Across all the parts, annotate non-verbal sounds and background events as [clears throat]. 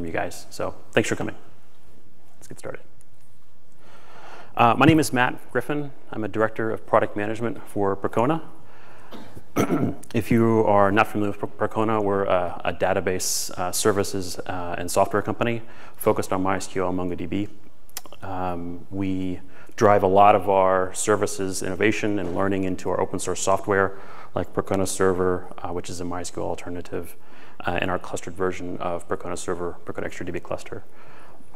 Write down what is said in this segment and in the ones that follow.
from you guys. So thanks for coming. Let's get started. Uh, my name is Matt Griffin. I'm a director of product management for Percona. [clears throat] if you are not familiar with Percona, we're a, a database uh, services uh, and software company focused on MySQL and MongoDB. Um, we drive a lot of our services innovation and learning into our open source software like Percona Server, uh, which is a MySQL alternative, uh, and our clustered version of Percona Server, Percona XtraDB cluster.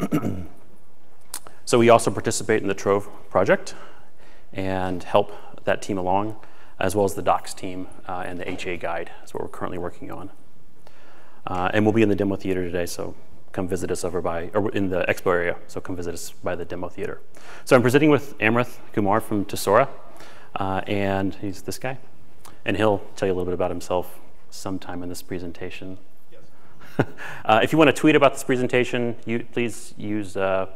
[clears throat] so we also participate in the Trove project and help that team along, as well as the docs team uh, and the HA guide. That's what we're currently working on. Uh, and we'll be in the demo theater today, so come visit us over by, or in the expo area, so come visit us by the demo theater. So I'm presenting with Amrith Kumar from Tesora, uh, and he's this guy. And he'll tell you a little bit about himself sometime in this presentation. Yes. [laughs] uh, if you want to tweet about this presentation, you, please use uh,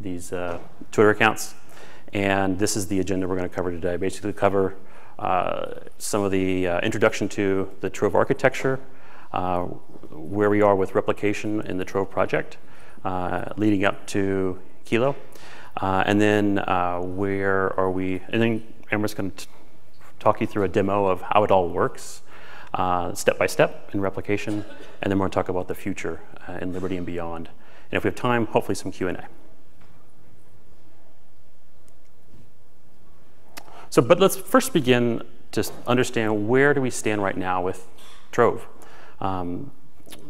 these uh, Twitter accounts. And this is the agenda we're going to cover today. Basically cover uh, some of the uh, introduction to the Trove architecture, uh, where we are with replication in the Trove project, leading up to Kilo. and then where are we, and then Amrith's going to talk you through a demo of how it all works, uh, step by step in replication, and then we're going to talk about the future uh, in Liberty and beyond. And if we have time, hopefully some Q&A. So, but let's first begin to understand where do we stand right now with Trove. Um,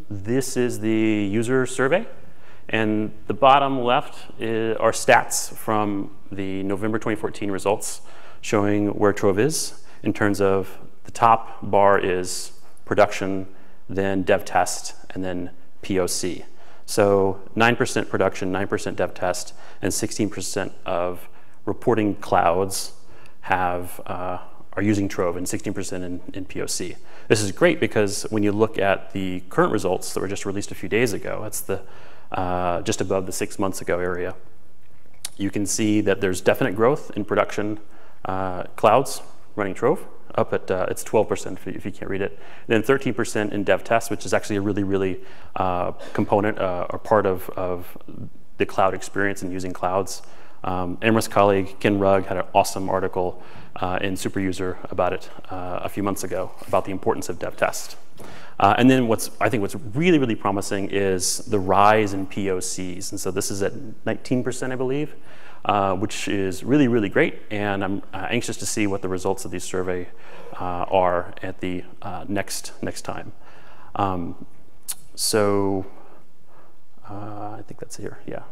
this is the user survey, and the bottom left is, are stats from the November 2014 results showing where Trove is in terms of the top bar is production, then dev test, and then POC. So 9% production, 9% dev test, and 16% of reporting clouds have, uh, are using Trove and 16% in, in POC. This is great because when you look at the current results that were just released a few days ago, that's the uh, just above the six months ago area, you can see that there's definite growth in production uh, clouds running Trove, up at uh, it's 12% if you, if you, can't read it. Then 13% in dev test, which is actually a really, really uh, component uh, or part of, of the cloud experience and using clouds. Um, Amrith's colleague, Ken Rugg, had an awesome article uh, in Superuser about it uh, a few months ago about the importance of dev test. Uh, and then what's, I think what's really, really promising is the rise in POCs. And so this is at 19%, I believe uh, which is really, really great. And I'm uh, anxious to see what the results of these survey uh, are at the uh, next, next time. Um, so uh, I think that's here, yeah.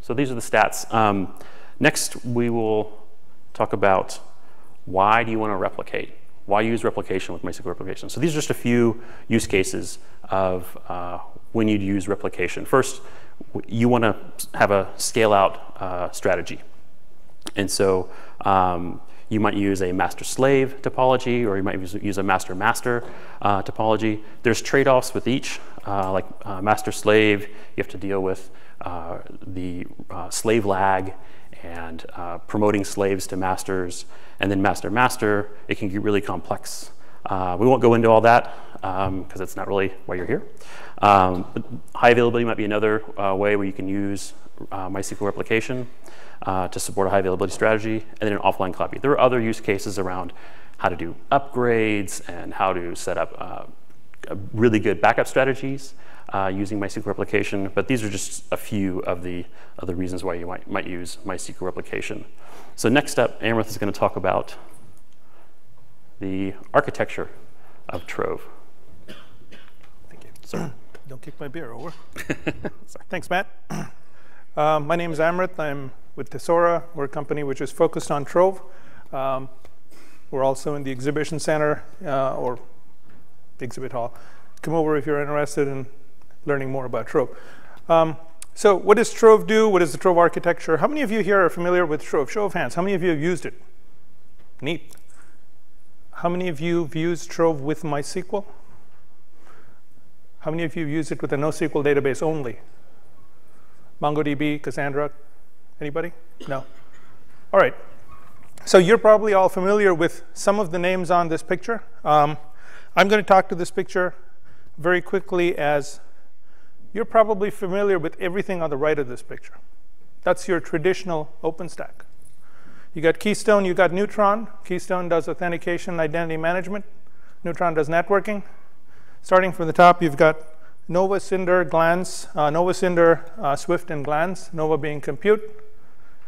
So these are the stats. Um, next, we will talk about why do you want to replicate? Why use replication with MySQL replication? So these are just a few use cases of when you'd use replication. First, you want to have a scale out uh, strategy. And so um, you might use a master-slave topology, or you might use a master-master uh, topology. There's trade-offs with each, uh, like uh, master-slave, you have to deal with uh, the uh, slave lag and promoting slaves to masters, and then master-master, it can get really complex. we won't go into all that because um, it's not really why you're here. Um, high availability might be another uh, way where you can use uh, MySQL replication uh, to support a high availability strategy, and then an offline copy. There are other use cases around how to do upgrades and how to set up uh, really good backup strategies uh, using MySQL replication, but these are just a few of the, of the reasons why you might, might use MySQL replication. So next up, Amrith is going to talk about the architecture of Trove. Sorry. [clears throat] Don't kick my beer over. [laughs] Thanks, Matt. [clears throat] Um, my name is Amrith. I'm with Tesora. We're a company which is focused on Trove. Um, we're also in the exhibition center uh, or exhibit hall. Come over if you're interested in learning more about Trove. Um, so what does Trove do? What is the Trove architecture? How many of you here are familiar with Trove? Show of hands. How many of you have used it? Neat. How many of you have used Trove with MySQL? How many of you use it with a NoSQL database only? MongoDB, Cassandra? Anybody? No? All right. So you're probably all familiar with some of the names on this picture. Um, I'm going to talk to this picture very quickly as you're probably familiar with everything on the right of this picture. That's your traditional OpenStack. You got Keystone, you got Neutron. Keystone does authentication, identity management. Neutron does networking. Starting from the top, you've got Nova, Cinder, Glance, uh, Nova, Cinder, uh, Swift, and Glance. Nova being compute,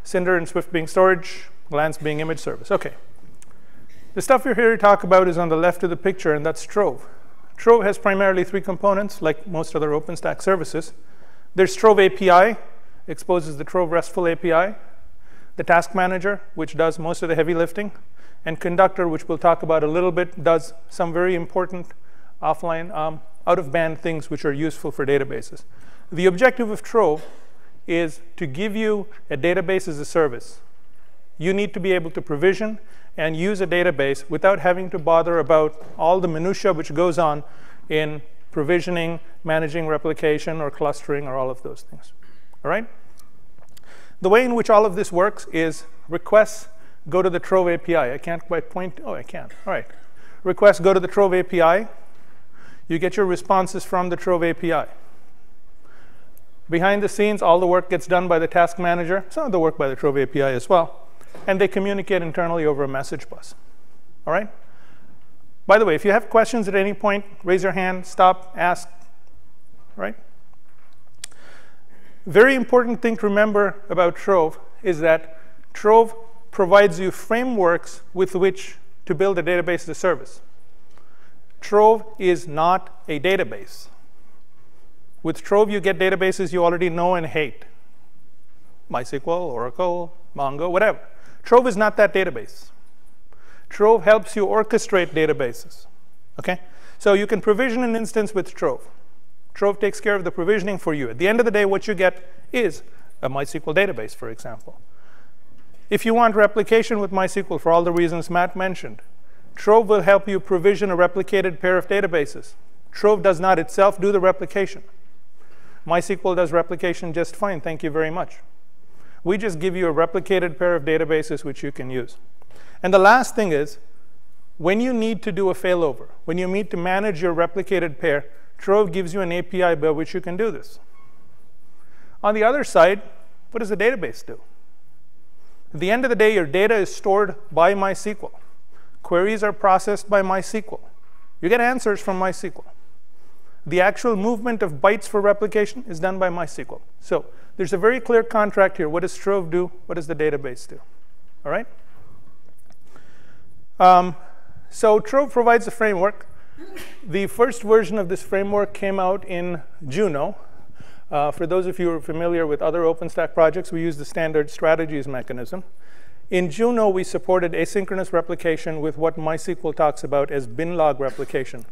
Cinder and Swift being storage, Glance being image service. OK. The stuff you're here to talk about is on the left of the picture, and that's Trove. Trove has primarily three components, like most other OpenStack services. There's Trove API, exposes the Trove RESTful API. The Task Manager, which does most of the heavy lifting. And Conductor, which we'll talk about a little bit, does some very important offline, um, out-of-band things which are useful for databases. The objective of Trove is to give you a database as a service. You need to be able to provision and use a database without having to bother about all the minutia which goes on in provisioning, managing replication, or clustering, or all of those things. All right? The way in which all of this works is requests go to the Trove API. I can't quite point. Oh, I can. All right. Requests go to the Trove API. You get your responses from the Trove API. Behind the scenes, all the work gets done by the task manager, some of the work by the Trove API as well. And they communicate internally over a message bus. All right? By the way, if you have questions at any point, raise your hand, stop, ask. Right? Very important thing to remember about Trove is that Trove provides you frameworks with which to build a database as a service. Trove is not a database. With Trove, you get databases you already know and hate. MySQL, Oracle, Mongo, whatever. Trove is not that database. Trove helps you orchestrate databases. Okay? So you can provision an instance with Trove. Trove takes care of the provisioning for you. At the end of the day, what you get is a MySQL database, for example. If you want replication with MySQL for all the reasons Matt mentioned, Trove will help you provision a replicated pair of databases. Trove does not itself do the replication. MySQL does replication just fine, thank you very much. We just give you a replicated pair of databases which you can use. And the last thing is, when you need to do a failover, when you need to manage your replicated pair, Trove gives you an API by which you can do this. On the other side, what does the database do? At the end of the day, your data is stored by MySQL. Queries are processed by MySQL. You get answers from MySQL. The actual movement of bytes for replication is done by MySQL. So there's a very clear contract here. What does Trove do? What does the database do? All right? Um, so Trove provides a framework the first version of this framework came out in Juno. Uh, for those of you who are familiar with other OpenStack projects, we use the standard strategies mechanism. In Juno, we supported asynchronous replication with what MySQL talks about as binlog replication.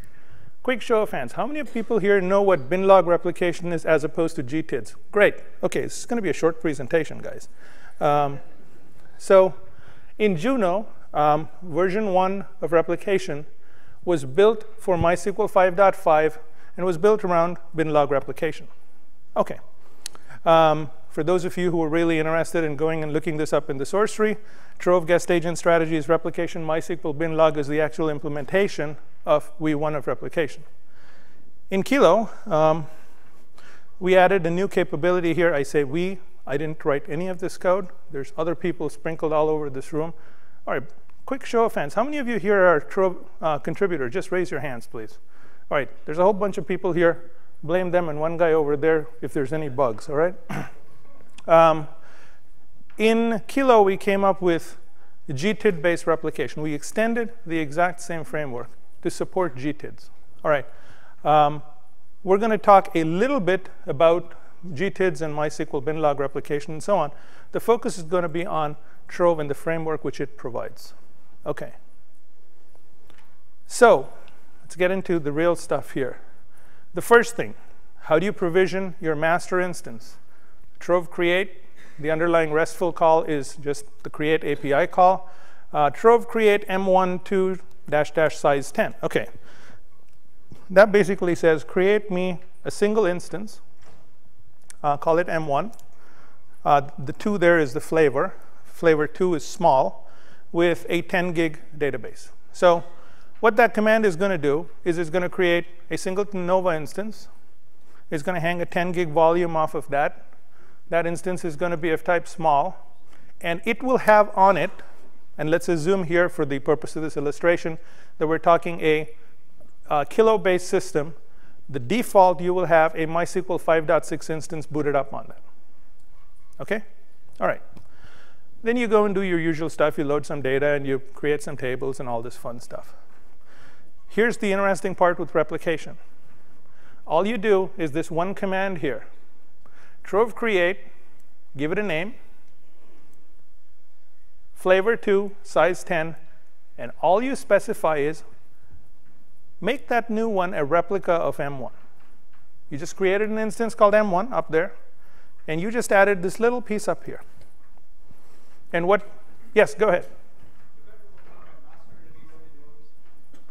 Quick show of hands. How many people here know what binlog replication is as opposed to GTIDS? Great. OK, this is going to be a short presentation, guys. Um, so in Juno, um, version 1 of replication was built for MySQL 5.5 and was built around binlog replication. OK. Um, for those of you who are really interested in going and looking this up in the source tree, Trove guest agent strategies replication MySQL binlog is the actual implementation of V1 of replication. In Kilo, um, we added a new capability here. I say we. I didn't write any of this code. There's other people sprinkled all over this room. All right, quick show of hands. How many of you here are Trove uh, contributors? Just raise your hands, please. All right, there's a whole bunch of people here. Blame them and one guy over there if there's any bugs, all right? [clears throat] um, in Kilo, we came up with GTID-based replication. We extended the exact same framework to support GTIDs. All right. Um, we're going to talk a little bit about GTIDs and MySQL binlog replication and so on. The focus is going to be on Trove and the framework which it provides. OK. So let's get into the real stuff here. The first thing, how do you provision your master instance? Trove create, the underlying RESTful call is just the create API call. Uh, Trove create m12 dash dash size 10. OK. That basically says create me a single instance, uh, call it m1. Uh, the 2 there is the flavor. Flavor 2 is small with a 10 gig database. So what that command is going to do is it's going to create a singleton Nova instance. It's going to hang a 10 gig volume off of that. That instance is going to be of type small. And it will have on it, and let's assume here for the purpose of this illustration, that we're talking a, a kilo-based system. The default, you will have a MySQL 5.6 instance booted up on that. OK? All right. Then you go and do your usual stuff. You load some data, and you create some tables and all this fun stuff. Here's the interesting part with replication. All you do is this one command here. Trove create, give it a name, flavor 2, size 10, and all you specify is make that new one a replica of M1. You just created an instance called M1 up there, and you just added this little piece up here. And what, yes, go ahead.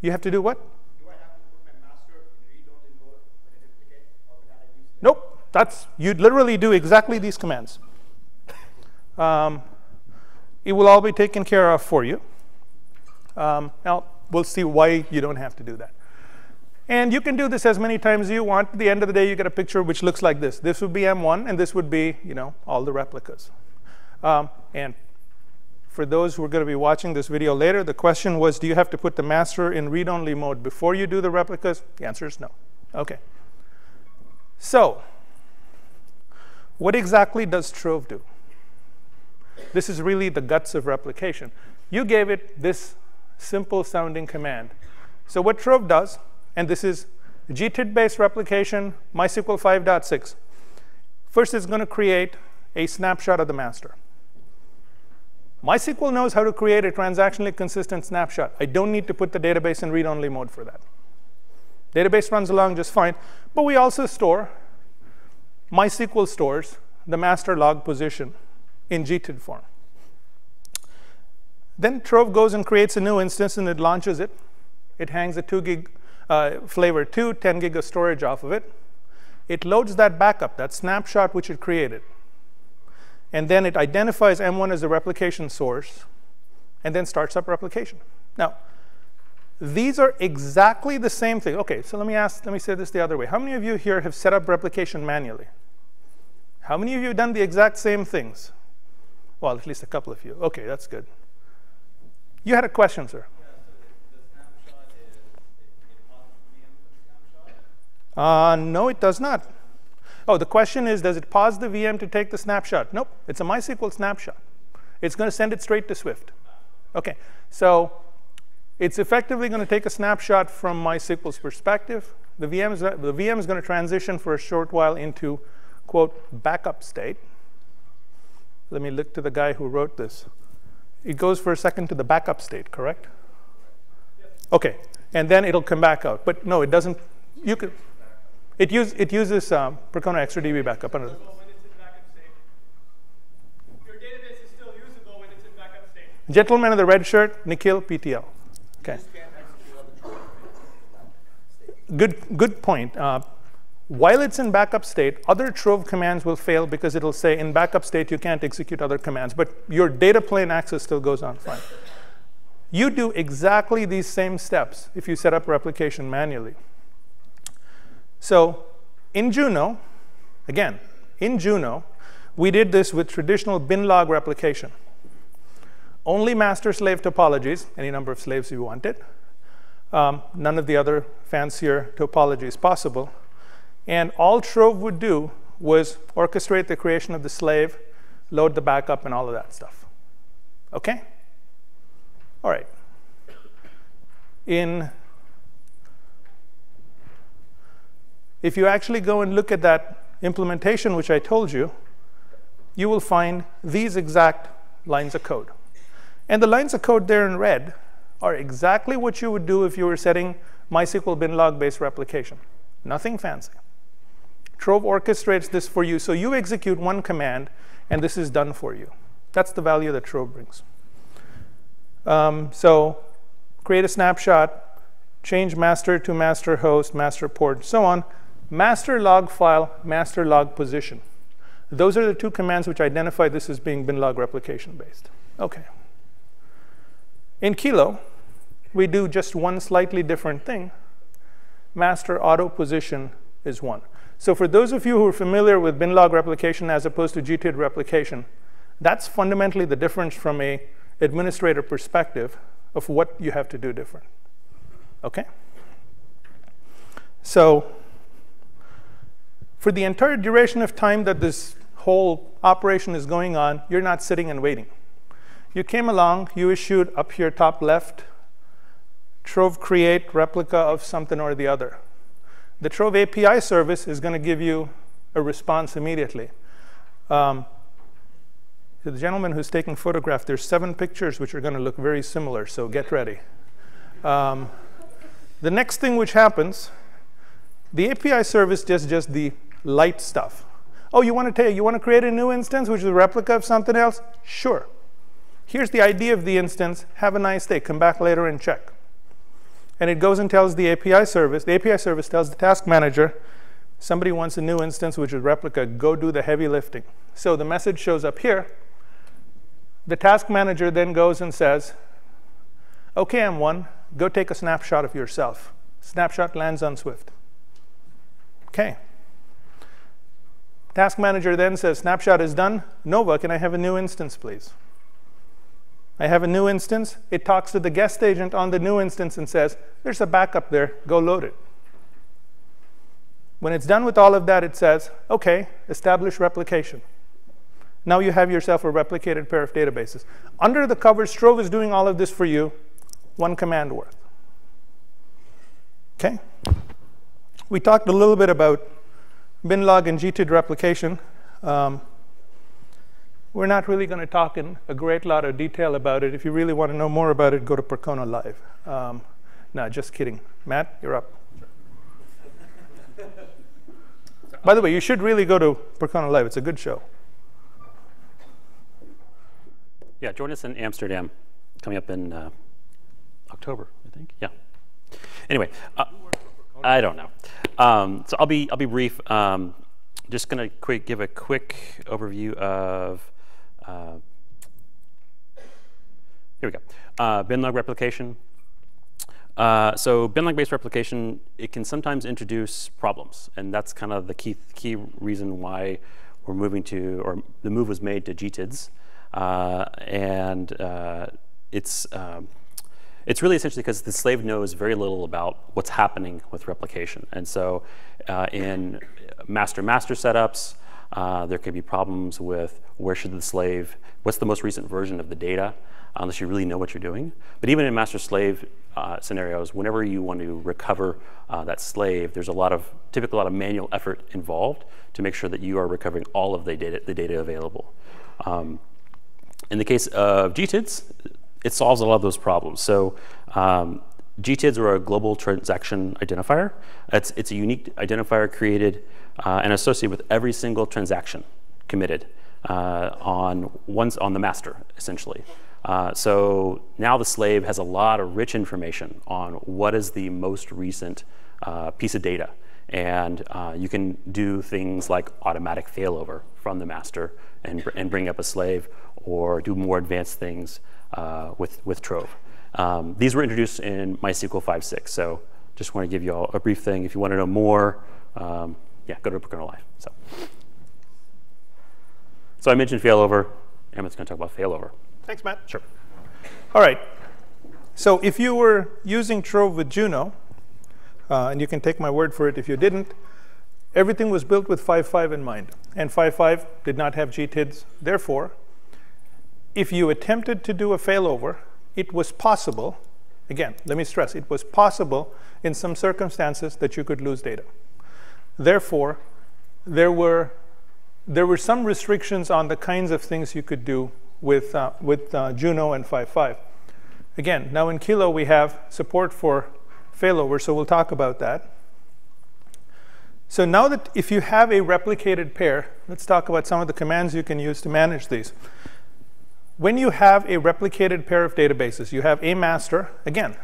You have to do what? Do I have to put my master in read-only mode with a duplicate or with analogy? nope. That's, you'd literally do exactly these commands. Um, it will all be taken care of for you. Um, now, we'll see why you don't have to do that. And you can do this as many times as you want. At the end of the day, you get a picture which looks like this. This would be M1, and this would be, you know, all the replicas. Um, and for those who are going to be watching this video later, the question was, do you have to put the master in read-only mode before you do the replicas? The answer is no. OK. So what exactly does Trove do? This is really the guts of replication. You gave it this simple sounding command. So what Trove does, and this is GTID-based replication, MySQL 5.6. First, it's going to create a snapshot of the master. MySQL knows how to create a transactionally consistent snapshot. I don't need to put the database in read-only mode for that. Database runs along just fine. But we also store, MySQL stores the master log position in GTID form. Then Trove goes and creates a new instance, and it launches it. It hangs a 2 gig uh, flavor 2, 10 gig of storage off of it. It loads that backup, that snapshot which it created and then it identifies M1 as the replication source, and then starts up replication. Now, these are exactly the same thing. OK, so let me ask, let me say this the other way. How many of you here have set up replication manually? How many of you have done the exact same things? Well, at least a couple of you. OK, that's good. You had a question, sir. Uh, no, it does not. Oh, the question is, does it pause the VM to take the snapshot? Nope, it's a MySQL snapshot. It's going to send it straight to Swift. OK, so it's effectively going to take a snapshot from MySQL's perspective. The VM is, the VM is going to transition for a short while into, quote, backup state. Let me look to the guy who wrote this. It goes for a second to the backup state, correct? OK, and then it'll come back out. But no, it doesn't. You could. It, use, it uses um, Percona XtraDB backup. Under Gentleman in the red shirt, Nikhil PTL. Okay. Good, good point. Uh, while it's in backup state, other Trove commands will fail because it'll say in backup state you can't execute other commands, but your data plane access still goes on fine. You do exactly these same steps if you set up replication manually. So in Juno, again, in Juno, we did this with traditional bin log replication. Only master-slave topologies, any number of slaves you wanted. Um, none of the other fancier topologies possible. And all Trove would do was orchestrate the creation of the slave, load the backup, and all of that stuff. OK? All right. In if you actually go and look at that implementation, which I told you, you will find these exact lines of code. And the lines of code there in red are exactly what you would do if you were setting MySQL bin log-based replication. Nothing fancy. Trove orchestrates this for you. So you execute one command, and this is done for you. That's the value that Trove brings. Um, so create a snapshot, change master to master host, master port, so on master log file, master log position. Those are the two commands which identify this as being bin log replication based. OK. In Kilo, we do just one slightly different thing. Master auto position is one. So for those of you who are familiar with binlog replication as opposed to GTID replication, that's fundamentally the difference from a administrator perspective of what you have to do different. Okay? So for the entire duration of time that this whole operation is going on, you're not sitting and waiting. You came along, you issued up here top left, Trove create replica of something or the other. The Trove API service is going to give you a response immediately. Um, to the gentleman who's taking photograph, there's seven pictures which are going to look very similar, so get ready. Um, the next thing which happens, the API service does just the light stuff. Oh, you want to you want to create a new instance which is a replica of something else? Sure. Here's the ID of the instance. Have a nice day. Come back later and check. And it goes and tells the API service. The API service tells the task manager, somebody wants a new instance which is replica. Go do the heavy lifting. So the message shows up here. The task manager then goes and says, OK, M1, go take a snapshot of yourself. Snapshot lands on Swift. OK. Task manager then says, snapshot is done. Nova, can I have a new instance, please? I have a new instance. It talks to the guest agent on the new instance and says, there's a backup there. Go load it. When it's done with all of that, it says, OK, establish replication. Now you have yourself a replicated pair of databases. Under the covers, Trove is doing all of this for you, one command worth. OK? We talked a little bit about binlog and GTID replication. Um, we're not really going to talk in a great lot of detail about it. If you really want to know more about it, go to Percona Live. Um, no, just kidding. Matt, you're up. By the way, you should really go to Percona Live. It's a good show. Yeah, join us in Amsterdam, coming up in uh, October, I think. Yeah. Anyway, uh, I don't know. Um, so I'll be I'll be brief. Um, just going to give a quick overview of. Uh, here we go. Uh, binlog replication. Uh, so binlog-based replication, it can sometimes introduce problems, and that's kind of the key key reason why we're moving to, or the move was made to GTIDs. Uh, and uh, it's, um, it's really essentially because the slave knows very little about what's happening with replication. And so uh, in master-master setups, uh, there could be problems with where should the slave, what's the most recent version of the data, unless you really know what you're doing. But even in master-slave uh, scenarios, whenever you want to recover uh, that slave, there's a lot of, typically a lot of manual effort involved to make sure that you are recovering all of the data, the data available. Um, in the case of GTIDs, it solves a lot of those problems. So um, GTIDs are a global transaction identifier. It's, it's a unique identifier created uh, and associated with every single transaction committed uh, on, on the master, essentially. Uh, so now the slave has a lot of rich information on what is the most recent uh, piece of data. And uh, you can do things like automatic failover from the master and, and bring up a slave or do more advanced things uh, with, with Trove. Um, these were introduced in MySQL 5.6, so just want to give you all a brief thing. If you want to know more, um, yeah, go to Percona Live. So. so I mentioned failover. Amrith's going to talk about failover. Thanks, Matt. Sure. All right. So if you were using Trove with Juno, uh, and you can take my word for it if you didn't, everything was built with 5.5 in mind. And 5.5 did not have GTIDs. Therefore, if you attempted to do a failover, it was possible, again, let me stress, it was possible in some circumstances that you could lose data. Therefore, there were, there were some restrictions on the kinds of things you could do with, uh, with uh, Juno and 5.5. Again, now in Kilo we have support for failover, so we'll talk about that. So now that if you have a replicated pair, let's talk about some of the commands you can use to manage these. When you have a replicated pair of databases, you have a master, again,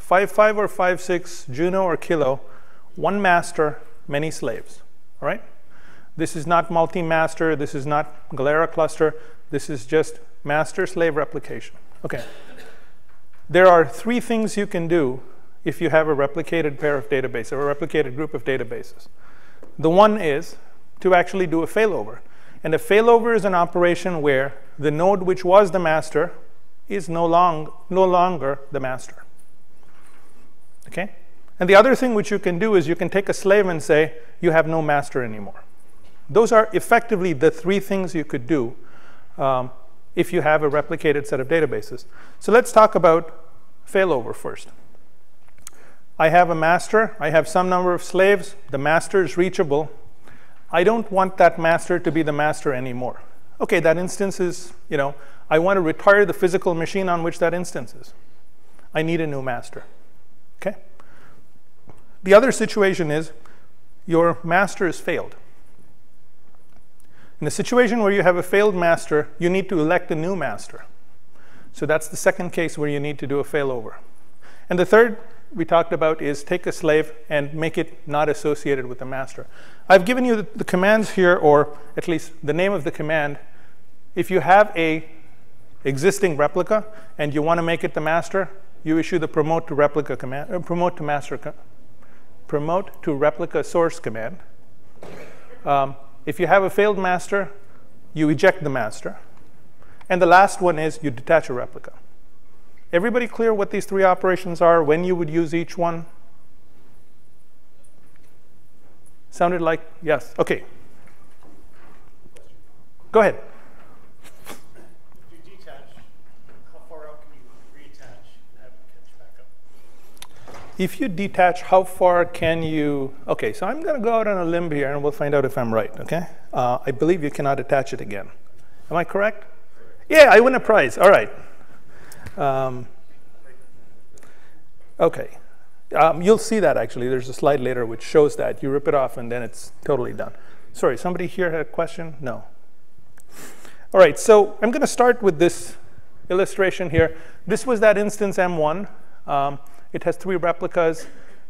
5.5 or 5.6, Juno or Kilo, one master, many slaves, all right? This is not multi-master, this is not Galera cluster, this is just master-slave replication. Okay. There are three things you can do if you have a replicated pair of databases or a replicated group of databases. The one is to actually do a failover. And a failover is an operation where the node which was the master is no, long, no longer the master. Okay? And the other thing which you can do is you can take a slave and say, you have no master anymore. Those are effectively the three things you could do um, if you have a replicated set of databases. So let's talk about failover first. I have a master. I have some number of slaves. The master is reachable. I don't want that master to be the master anymore. OK, that instance is, you know, I want to retire the physical machine on which that instance is. I need a new master. The other situation is your master is failed. In a situation where you have a failed master, you need to elect a new master. So that's the second case where you need to do a failover. And the third we talked about is take a slave and make it not associated with the master. I've given you the, the commands here, or at least the name of the command. If you have a existing replica and you want to make it the master, you issue the promote to replica command, uh, promote to master, promote to replica source command. Um, if you have a failed master, you eject the master. And the last one is you detach a replica. Everybody clear what these three operations are, when you would use each one? Sounded like yes. OK. Go ahead. If you detach, how far can you? OK, so I'm going to go out on a limb here, and we'll find out if I'm right. OK, uh, I believe you cannot attach it again. Am I correct? Yeah, I win a prize. All right. Um, OK. Um, you'll see that, actually. There's a slide later which shows that. You rip it off, and then it's totally done. Sorry, somebody here had a question? No. All right, so I'm going to start with this illustration here. This was that instance M1. Um, it has three replicas,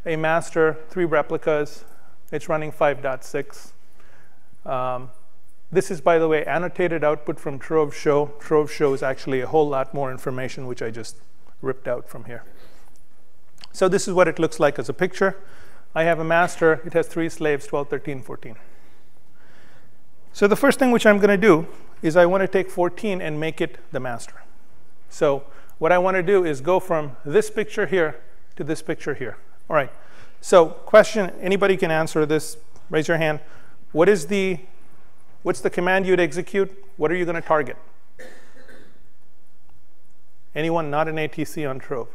a master, three replicas. It's running 5.6. Um, this is, by the way, annotated output from Trove Show. Trove Show is actually a whole lot more information, which I just ripped out from here. So this is what it looks like as a picture. I have a master. It has three slaves, 12, 13, 14. So the first thing which I'm going to do is I want to take 14 and make it the master. So what I want to do is go from this picture here to this picture here. All right. So question, anybody can answer this. Raise your hand. What is the What's the command you'd execute? What are you going to target? Anyone not an ATC on Trove?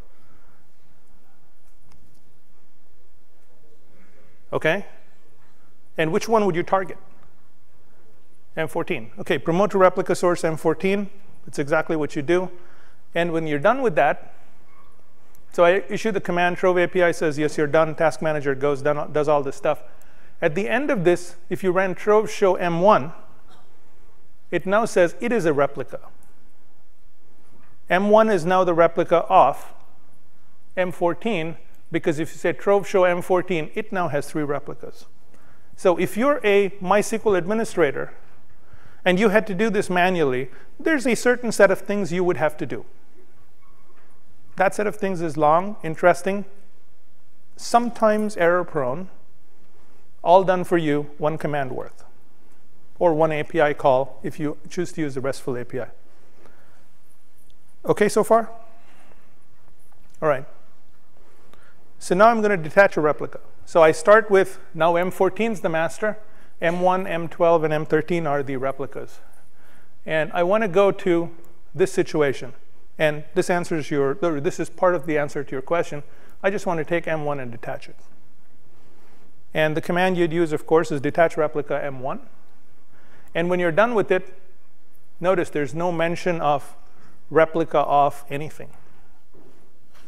Okay. And which one would you target? M14. OK, promote to replica source M14. That's exactly what you do. And when you're done with that, so I issue the command, Trove API says, yes, you're done. Task manager goes, done, does all this stuff. At the end of this, if you ran trove show m1, it now says it is a replica. M1 is now the replica of M14 because if you say trove show M14, it now has three replicas. So if you're a MySQL administrator and you had to do this manually, there's a certain set of things you would have to do. That set of things is long, interesting, sometimes error prone, all done for you, one command worth, or one API call if you choose to use the RESTful API. OK so far? All right. So now I'm going to detach a replica. So I start with now M14 is the master. M1, M12, and M13 are the replicas. And I want to go to this situation. And this answers your, this is part of the answer to your question. I just want to take M1 and detach it. And the command you'd use, of course, is detach replica m1. And when you're done with it, notice there's no mention of replica of anything.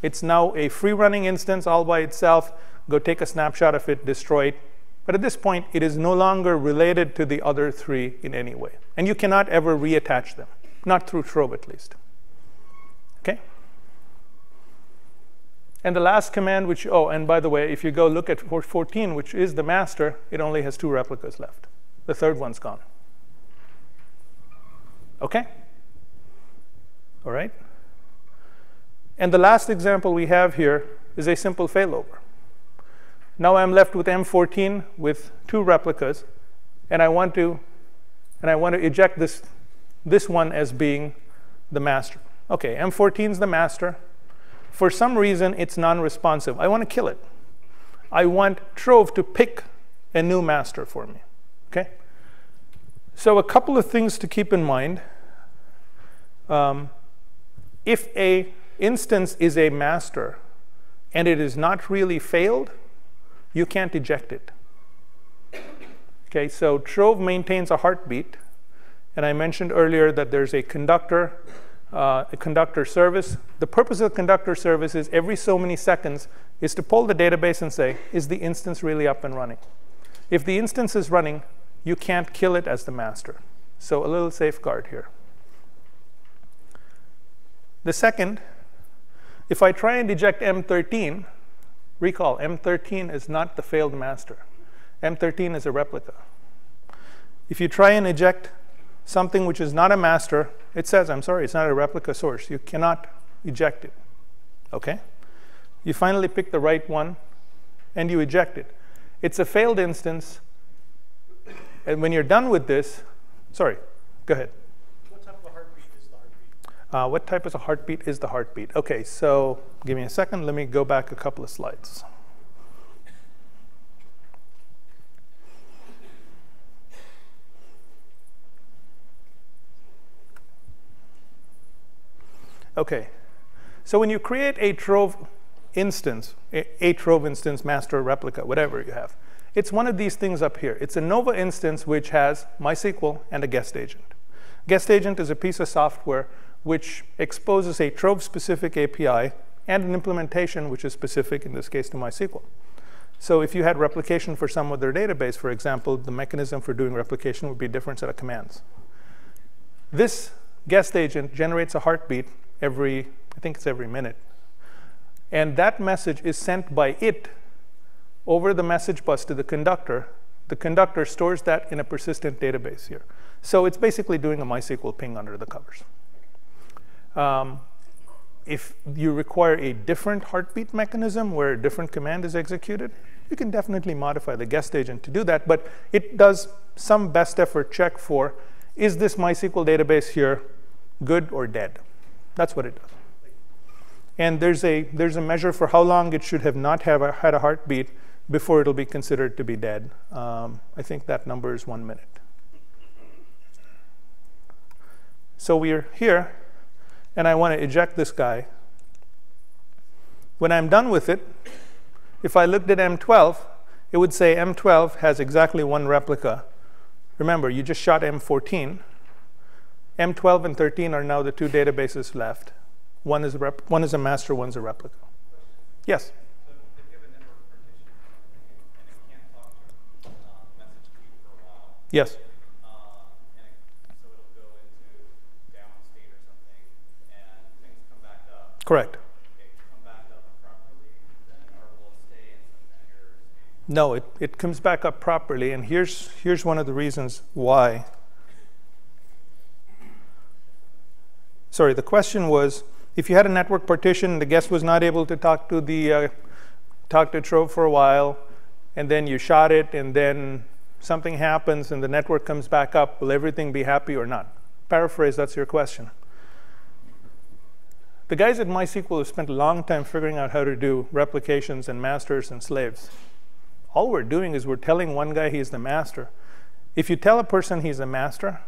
It's now a free running instance all by itself. Go take a snapshot of it, destroy it. But at this point, it is no longer related to the other three in any way. And you cannot ever reattach them, not through Trove at least. OK? And the last command, which, oh, and by the way, if you go look at 14, which is the master, it only has two replicas left. The third one's gone. OK? All right? And the last example we have here is a simple failover. Now I'm left with M14 with two replicas, and I want to, and I want to eject this, this one as being the master. Okay, M14 is the master. For some reason, it's non-responsive. I want to kill it. I want Trove to pick a new master for me. Okay. So a couple of things to keep in mind. Um, if a instance is a master and it is not really failed, you can't eject it. Okay, so Trove maintains a heartbeat, and I mentioned earlier that there's a conductor, uh, a conductor service. The purpose of the conductor service is every so many seconds is to pull the database and say, is the instance really up and running? If the instance is running, you can't kill it as the master. So a little safeguard here. The second, if I try and eject M13, recall M13 is not the failed master. M13 is a replica. If you try and eject something which is not a master, it says, I'm sorry, it's not a replica source. You cannot eject it. Okay? You finally pick the right one and you eject it. It's a failed instance. And when you're done with this, sorry, go ahead. What type of heartbeat is the heartbeat? Uh, what type of a heartbeat is the heartbeat? OK, so give me a second. Let me go back a couple of slides. OK, so when you create a Trove instance, a, a Trove instance, master, replica, whatever you have, it's one of these things up here. It's a Nova instance which has MySQL and a guest agent. Guest agent is a piece of software which exposes a Trove-specific API and an implementation which is specific, in this case, to MySQL. So if you had replication for some other database, for example, the mechanism for doing replication would be a different set of commands. This guest agent generates a heartbeat every, I think it's every minute. And that message is sent by it over the message bus to the conductor. The conductor stores that in a persistent database here. So it's basically doing a MySQL ping under the covers. Um, if you require a different heartbeat mechanism where a different command is executed, you can definitely modify the guest agent to do that. But it does some best effort check for, is this MySQL database here good or dead? That's what it does. And there's a, there's a measure for how long it should have not have a, had a heartbeat before it'll be considered to be dead. Um, I think that number is one minute. So we're here and I want to eject this guy. When I'm done with it, if I looked at M12, it would say M12 has exactly one replica. Remember, you just shot M14. M12 and 13 are now the two databases left. One is, a one is a master, one's a replica. Yes? Yes. Correct. No, it, it comes back up properly, and here's, here's one of the reasons why. Sorry, the question was, if you had a network partition, the guest was not able to talk to the uh, talk to Trove for a while, and then you shot it, and then something happens, and the network comes back up, will everything be happy or not? Paraphrase, that's your question. The guys at MySQL have spent a long time figuring out how to do replications and masters and slaves. All we're doing is we're telling one guy he's the master. If you tell a person he's a master,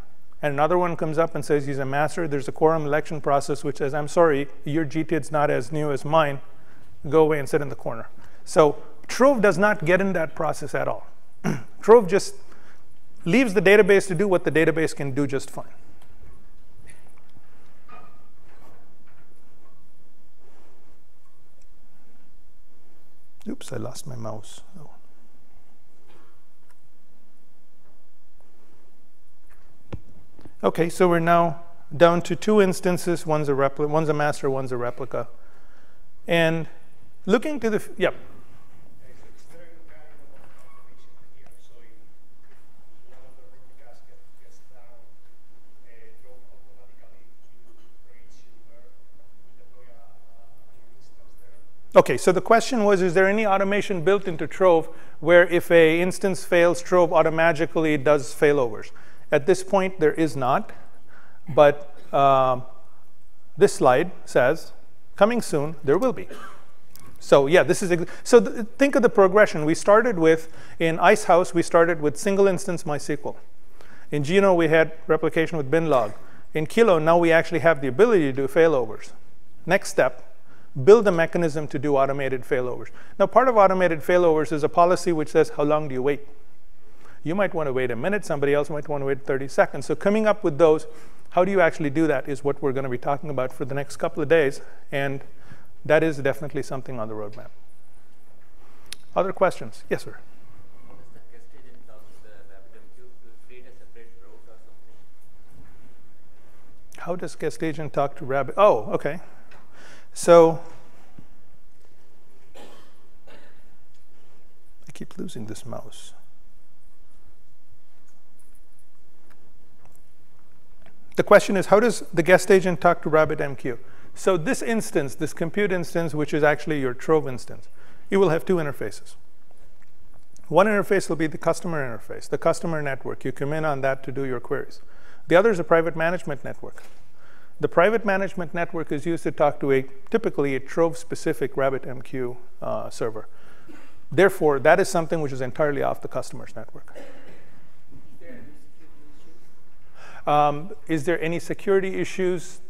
and another one comes up and says he's a master, there's a quorum election process which says, I'm sorry, your GTID's not as new as mine. Go away and sit in the corner. So Trove does not get in that process at all. [clears throat] Trove just leaves the database to do what the database can do just fine. Oops, I lost my mouse. Oh. Okay, so we're now down to two instances. One's a, repli one's a master, one's a replica. And looking to the, yep. Okay, so the question was, is there any automation built into Trove where if a instance fails, Trove automatically does failovers? At this point, there is not, but uh, this slide says, coming soon, there will be. So yeah, this is, so th think of the progression. We started with, in Icehouse, we started with single instance MySQL. In Juno, we had replication with binlog. In Kilo, now we actually have the ability to do failovers. Next step, build a mechanism to do automated failovers. Now, part of automated failovers is a policy which says, how long do you wait? You might want to wait a minute. Somebody else might want to wait 30 seconds. So coming up with those, how do you actually do that is what we're going to be talking about for the next couple of days. And that is definitely something on the roadmap. Other questions? Yes, sir. How does guest agent talk to Rabbit? Oh, okay. So I keep losing this mouse. The question is, how does the guest agent talk to RabbitMQ? So this instance, this compute instance, which is actually your Trove instance, it will have two interfaces. One interface will be the customer interface, the customer network. You come in on that to do your queries. The other is a private management network. The private management network is used to talk to a typically a Trove-specific RabbitMQ uh, server. Therefore, that is something which is entirely off the customer's network. Um, is there any security issues?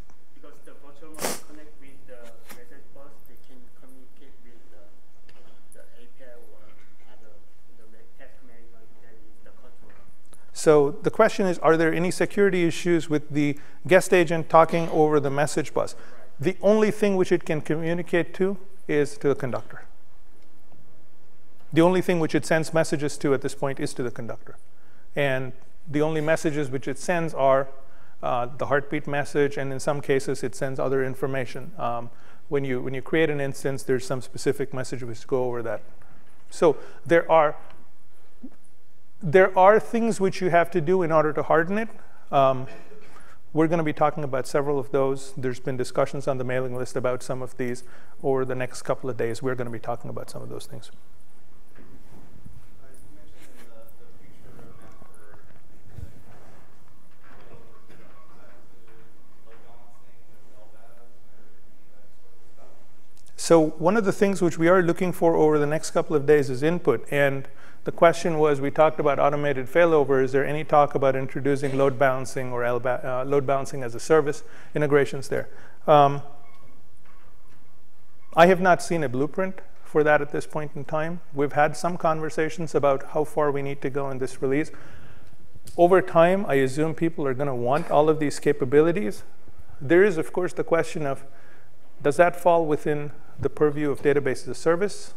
So the question is, are there any security issues with the guest agent talking over the message bus? The only thing which it can communicate to is to the conductor. The only thing which it sends messages to at this point is to the conductor. And the only messages which it sends are uh, the heartbeat message, and in some cases, it sends other information. Um, when, you, when you create an instance, there's some specific message which go over that. So there are there are things which you have to do in order to harden it. Um, we're going to be talking about several of those. There's been discussions on the mailing list about some of these. Over the next couple of days, we're going to be talking about some of those things. So one of the things which we are looking for over the next couple of days is input. And the question was, we talked about automated failover. Is there any talk about introducing load balancing or uh, load balancing as a service integrations there? Um, I have not seen a blueprint for that at this point in time. We've had some conversations about how far we need to go in this release. Over time, I assume people are going to want all of these capabilities. There is, of course, the question of, does that fall within the purview of database as a service?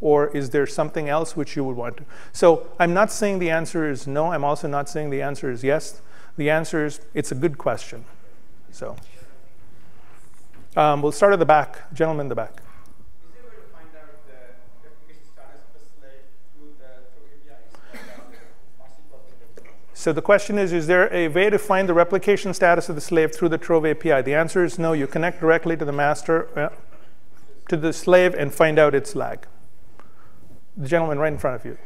Or is there something else which you would want to? So I'm not saying the answer is no. I'm also not saying the answer is yes. The answer is it's a good question. So um, we'll start at the back. Gentleman in the back. So the question is, is there a way to find the replication status of the slave through the Trove API? The answer is no. You connect directly to the master, uh, to the slave, and find out its lag the gentleman right in front of you.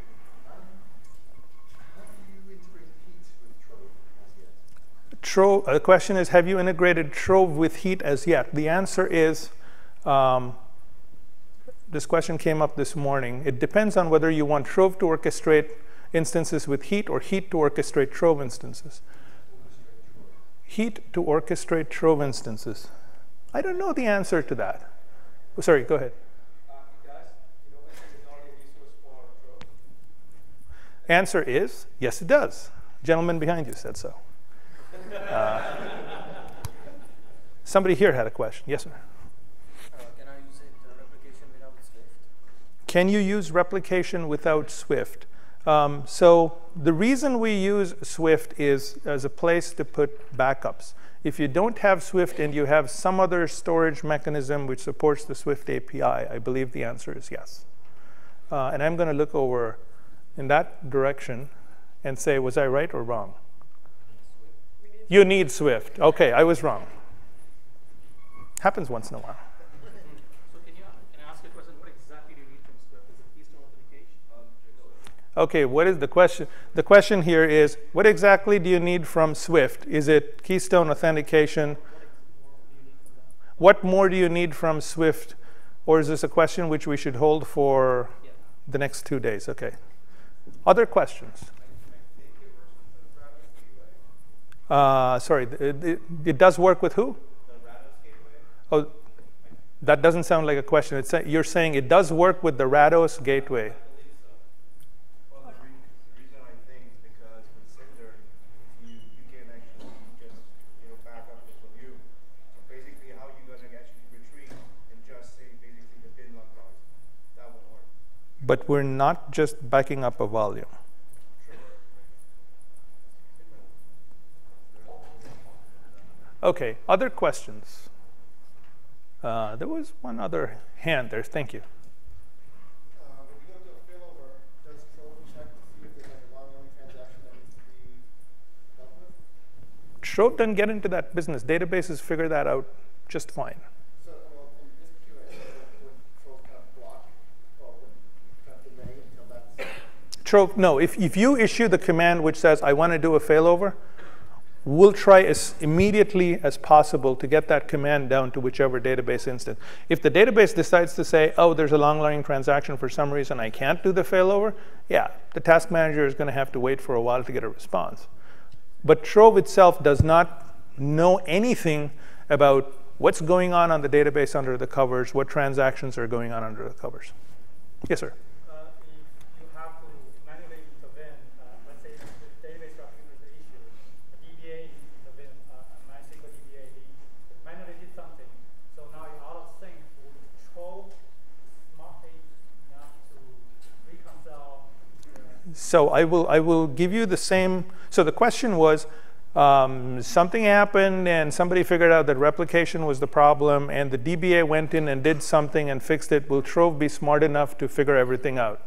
Trove, uh, the question is, have you integrated Trove with Heat as yet? The answer is, um, this question came up this morning. It depends on whether you want Trove to orchestrate instances with Heat or Heat to orchestrate Trove instances. Heat to orchestrate Trove instances. I don't know the answer to that. Oh, sorry, go ahead. Answer is, yes, it does. Gentleman behind you said so. Uh, somebody here had a question. Yes, sir. Uh, can I use it, uh, replication without Swift? Can you use replication without Swift? Um, so the reason we use Swift is as a place to put backups. If you don't have Swift and you have some other storage mechanism which supports the Swift API, I believe the answer is yes. Uh, and I'm going to look over in that direction and say, was I right or wrong? You need Swift. Okay, I was wrong. Happens once in a while. So can, you, can I ask a question? Okay, what is the question? The question here is, what exactly do you need from Swift? Is it Keystone authentication? What more do you need from Swift? Or is this a question which we should hold for the next two days? Okay. Other questions? Uh, sorry, it, it, it, does work with who? Oh, that doesn't sound like a question. It's, you're saying it does work with the Rados gateway. But we're not just backing up a volume. Okay, other questions? Uh, there was one other hand there. Thank you. Trove doesn't get into that business. Databases figure that out just fine. Trove, no, if, if you issue the command which says, I want to do a failover, we'll try as immediately as possible to get that command down to whichever database instance. If the database decides to say, oh, there's a long-running transaction for some reason I can't do the failover, yeah, the task manager is going to have to wait for a while to get a response. But Trove itself does not know anything about what's going on on the database under the covers, what transactions are going on under the covers. Yes, sir. So I will, I will give you the same. So the question was, um, something happened and somebody figured out that replication was the problem and the DBA went in and did something and fixed it. Will Trove be smart enough to figure everything out?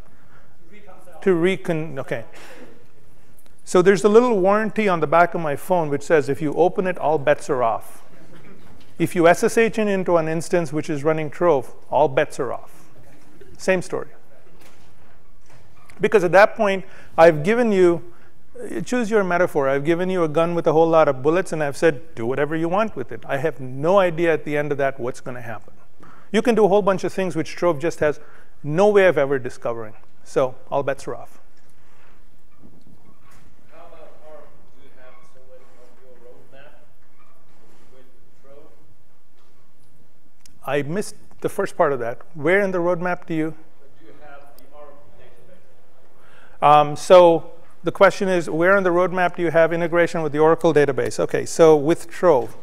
To recon, okay. So there's a little warranty on the back of my phone which says if you open it, all bets are off. if you SSH in into an instance which is running Trove, all bets are off. Same story. Because at that point, I've given you, choose your metaphor, I've given you a gun with a whole lot of bullets and I've said, do whatever you want with it. I have no idea at the end of that what's going to happen. You can do a whole bunch of things which Trove just has no way of ever discovering. So all bets are off. How about ARM? Do you have so many of your roadmap with Trove? I missed the first part of that. Where in the roadmap do you? Um, so the question is, where on the roadmap do you have integration with the Oracle database? Okay, so with Trove.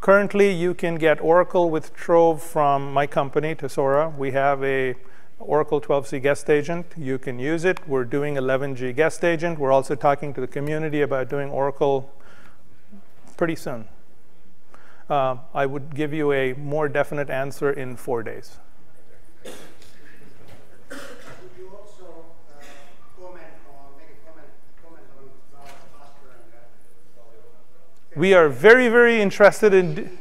Currently, you can get Oracle with Trove from my company, Tesora. We have a Oracle 12c guest agent. You can use it. We're doing 11g guest agent. We're also talking to the community about doing Oracle pretty soon. Uh, I would give you a more definite answer in four days. We are very, very interested in.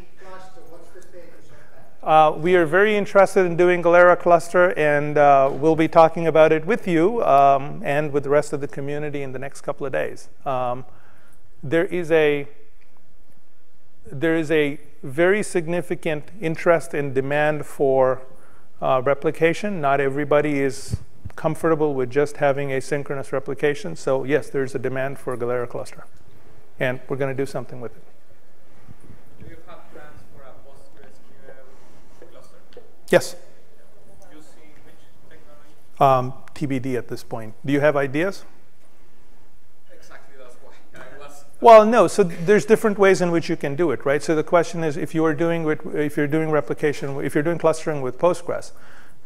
Uh, we are very interested in doing Galera Cluster, and uh, we'll be talking about it with you um, and with the rest of the community in the next couple of days. Um, there is a there is a very significant interest and demand for uh, replication. Not everybody is comfortable with just having asynchronous replication. So yes, there's a demand for Galera Cluster and we're going to do something with it. Do you have plans for a PostgreSQL cluster? Yes. Using which technology? Um, TBD at this point. Do you have ideas? Exactly, that's why I was. Well, no. So there's different ways in which you can do it, right? So the question is, if you are doing if you're doing replication, if you're doing clustering with Postgres,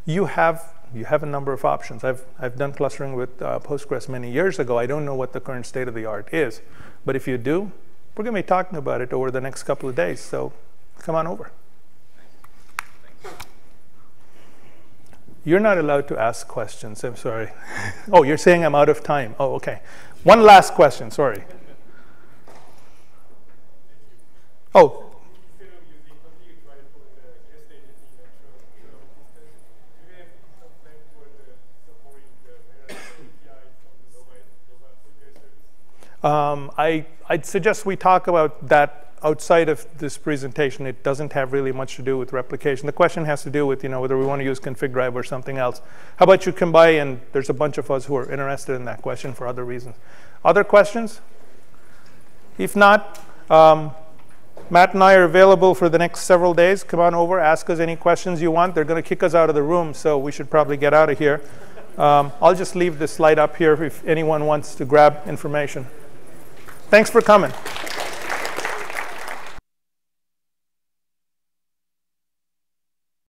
you have you have a number of options. I've, I've done clustering with uh, Postgres many years ago. I don't know what the current state of the art is. But if you do, we're going to be talking about it over the next couple of days. So come on over. You're not allowed to ask questions. I'm sorry. [laughs] oh, you're saying I'm out of time. Oh, okay. One last question. Sorry. Oh, Um, I, I'd suggest we talk about that outside of this presentation. It doesn't have really much to do with replication. The question has to do with you know whether we want to use config drive or something else. How about you come by and there's a bunch of us who are interested in that question for other reasons. Other questions? If not, um, Matt and I are available for the next several days. Come on over, ask us any questions you want. They're going to kick us out of the room, so we should probably get out of here. Um, I'll just leave this slide up here if anyone wants to grab information. Thanks for coming.